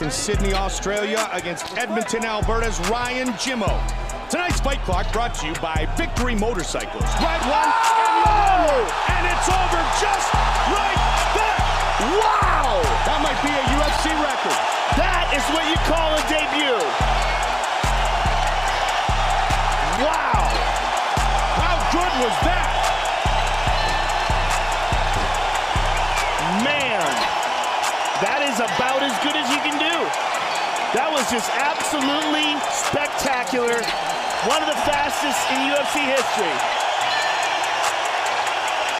in Sydney, Australia against Edmonton, Alberta's Ryan Jimmo. Tonight's Fight Clock brought to you by Victory Motorcycles. Right one, and and it's over just like that. Wow! That might be a UFC record. That is what you call a debut. Wow! How good was that? Man, that is about as good as. That was just absolutely spectacular. One of the fastest in UFC history.